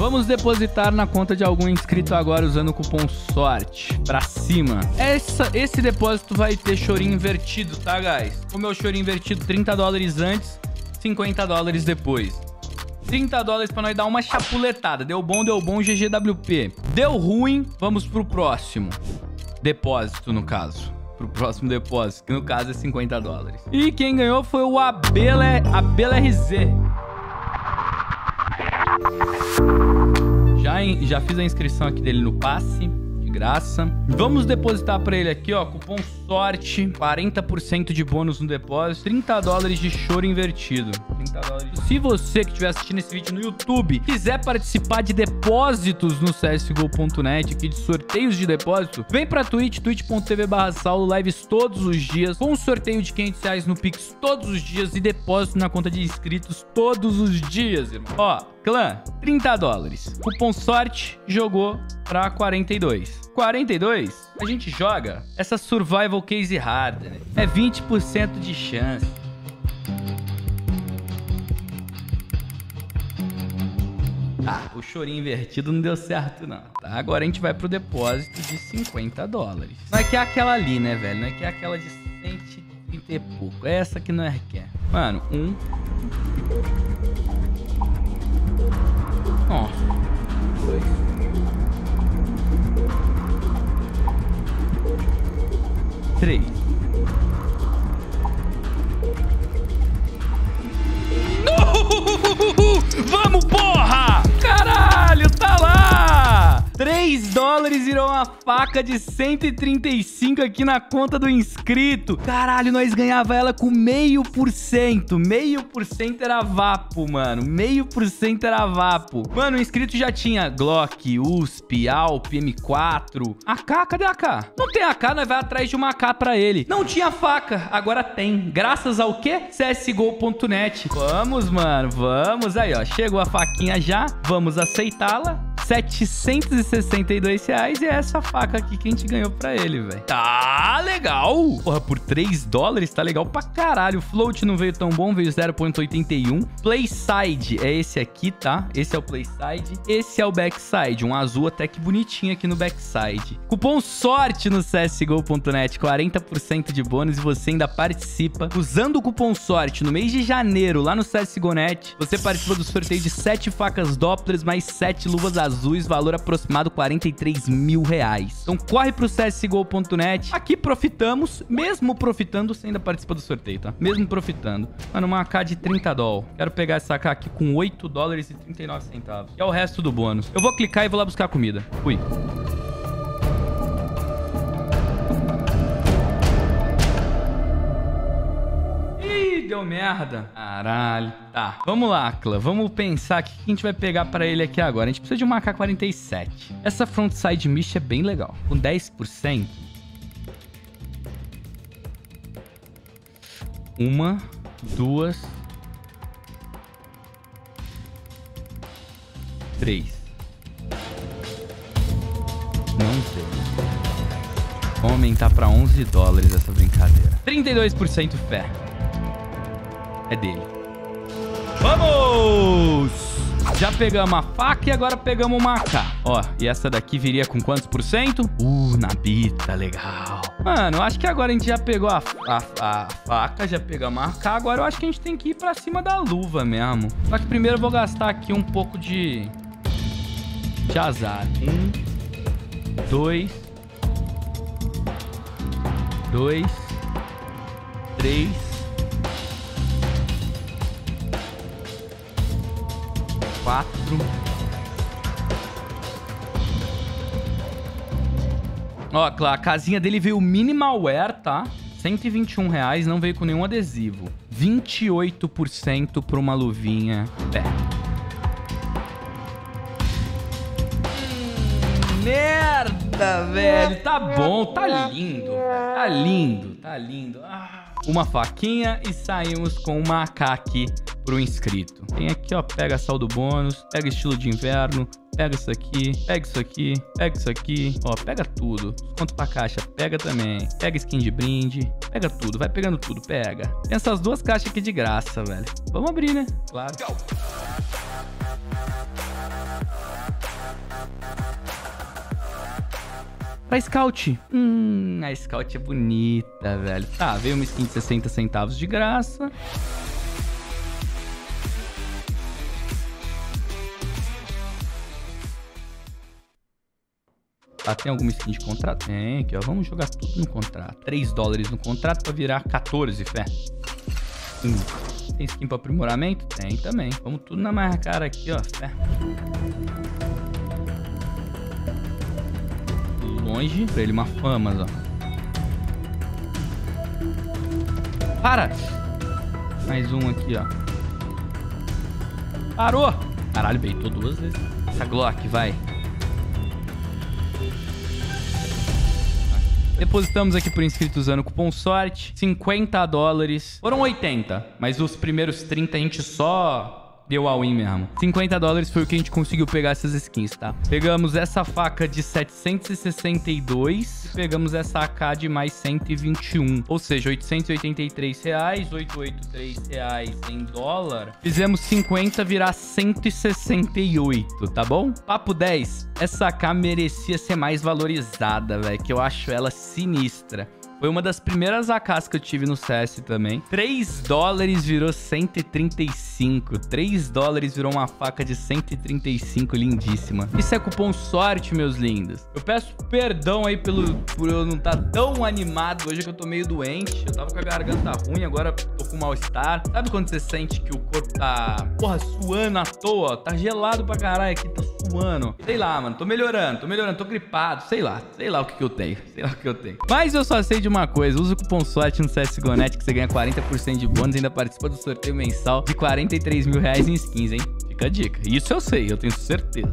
Vamos depositar na conta de algum inscrito agora usando o cupom SORTE pra cima. Essa, esse depósito vai ter chorinho invertido, tá, guys? O meu chorinho invertido, 30 dólares antes, 50 dólares depois. 30 dólares pra nós dar uma chapuletada. Deu bom, deu bom, GGWP. Deu ruim, vamos pro próximo. Depósito, no caso. Pro próximo depósito, que no caso é 50 dólares. E quem ganhou foi o Abela, Abela RZ. Já, já fiz a inscrição aqui dele no passe graça. Vamos depositar para ele aqui, ó, cupom sorte, 40% de bônus no depósito, 30 dólares de choro invertido. 30 dólares. Se você que estiver assistindo esse vídeo no YouTube quiser participar de depósitos no csgo.net, aqui de sorteios de depósito, vem pra Twitch, twitch.tv barra saulo, lives todos os dias, com sorteio de 500 reais no Pix todos os dias e depósito na conta de inscritos todos os dias, irmão. Ó, clã, 30 dólares. Cupom sorte, jogou pra 42. 42, a gente joga essa survival case hard, né? É 20% de chance. Ah, o chorinho invertido não deu certo, não. Tá, agora a gente vai pro depósito de 50 dólares. Não é que é aquela ali, né, velho? Não é que é aquela de 130 e pouco. É essa que não é que é. Mano, um... Ó. Dois. Três. Dólares virou uma faca de 135 aqui na conta do inscrito. Caralho, nós ganhava ela com meio por cento. Meio por cento era vapo, mano. Meio por cento era vapo. Mano, o inscrito já tinha Glock, USP, Alp, M4. AK, cadê a AK? Não tem AK, nós vai atrás de uma AK pra ele. Não tinha faca, agora tem. Graças ao quê? CSGO.net. Vamos, mano, vamos. Aí, ó, chegou a faquinha já. Vamos aceitá-la. 762 reais e é essa faca aqui que a gente ganhou pra ele, velho. Tá legal. Porra, por 3 dólares tá legal pra caralho. Float não veio tão bom, veio 0.81. Playside é esse aqui, tá? Esse é o Playside. Esse é o Backside, um azul até que bonitinho aqui no Backside. Cupom SORTE no CSGO.net, 40% de bônus e você ainda participa. Usando o cupom SORTE no mês de janeiro lá no CSGO.net, você participa do sorteio de 7 facas Dopplers mais 7 luvas azuis azuis, valor aproximado 43 mil reais. Então corre pro csgo.net. Aqui profitamos, mesmo profitando, você ainda participa do sorteio, tá? Mesmo profitando. Mano, uma AK de 30 dólares. Quero pegar essa AK aqui com 8 dólares e 39 centavos. Que é o resto do bônus. Eu vou clicar e vou lá buscar comida. Fui. deu merda. Caralho. Tá, vamos lá, Clã. Vamos pensar o que a gente vai pegar pra ele aqui agora. A gente precisa de uma AK-47. Essa frontside mist é bem legal. Com 10%. Uma, duas... Três. Não sei. Vamos aumentar pra 11 dólares essa brincadeira. 32% fé é dele. Vamos! Já pegamos a faca e agora pegamos uma AK. Ó, e essa daqui viria com quantos por cento? Uh, na bita, legal. Mano, acho que agora a gente já pegou a, a, a faca, já pegamos a AK. Agora eu acho que a gente tem que ir pra cima da luva mesmo. Só que primeiro eu vou gastar aqui um pouco de... De azar. Um, dois... Dois... Três... 4. Ó, a casinha dele veio minimalware, tá? 121 reais, não veio com nenhum adesivo. 28% por uma luvinha. É. Merda, velho. Tá bom, tá lindo. Tá lindo, tá lindo. Ah. Uma faquinha e saímos com uma AK para o inscrito. Tem aqui, ó, pega saldo bônus, pega estilo de inverno, pega isso aqui, pega isso aqui, pega isso aqui, ó, pega tudo. Desconto pra caixa, pega também. Pega skin de brinde, pega tudo, vai pegando tudo, pega. Tem essas duas caixas aqui de graça, velho. Vamos abrir, né? Claro. Pra Scout. Hum, a Scout é bonita, velho. Tá, veio uma skin de 60 centavos de graça. Ah, tem alguma skin de contrato? Tem aqui, ó. Vamos jogar tudo no contrato. 3 dólares no contrato pra virar 14, fé. Hum. Tem skin pra aprimoramento? Tem também. Vamos tudo na mais cara aqui, ó. Fé. Longe. Pra ele uma famas, ó. Para! Mais um aqui, ó. Parou! Caralho, beitou duas vezes. Essa Glock, vai. Depositamos aqui por inscrito usando o cupom SORTE, 50 dólares. Foram 80, mas os primeiros 30 a gente só deu all-in mesmo. 50 dólares foi o que a gente conseguiu pegar essas skins, tá? Pegamos essa faca de 762 e pegamos essa AK de mais 121. Ou seja, 883 reais, 883 reais em dólar. Fizemos 50 virar 168, tá bom? Papo 10. Essa AK merecia ser mais valorizada, velho, que eu acho ela sinistra. Foi uma das primeiras AKs que eu tive no CS também. 3 dólares virou 135. 3 dólares virou uma faca de 135, lindíssima. Isso é cupom sorte, meus lindos. Eu peço perdão aí pelo, por eu não estar tá tão animado hoje que eu tô meio doente. Eu tava com a garganta ruim, agora tô com mal-estar. Sabe quando você sente que o corpo tá, porra, suando à toa? Tá gelado pra caralho aqui, tá suando. Sei lá, mano, tô melhorando, tô melhorando, tô gripado, sei lá. Sei lá o que que eu tenho, sei lá o que eu tenho. Mas eu só sei de uma coisa, usa o cupom SWAT no CSGO.net que você ganha 40% de bônus e ainda participa do sorteio mensal de 43 mil reais em skins, hein? Fica a dica. Isso eu sei, eu tenho certeza.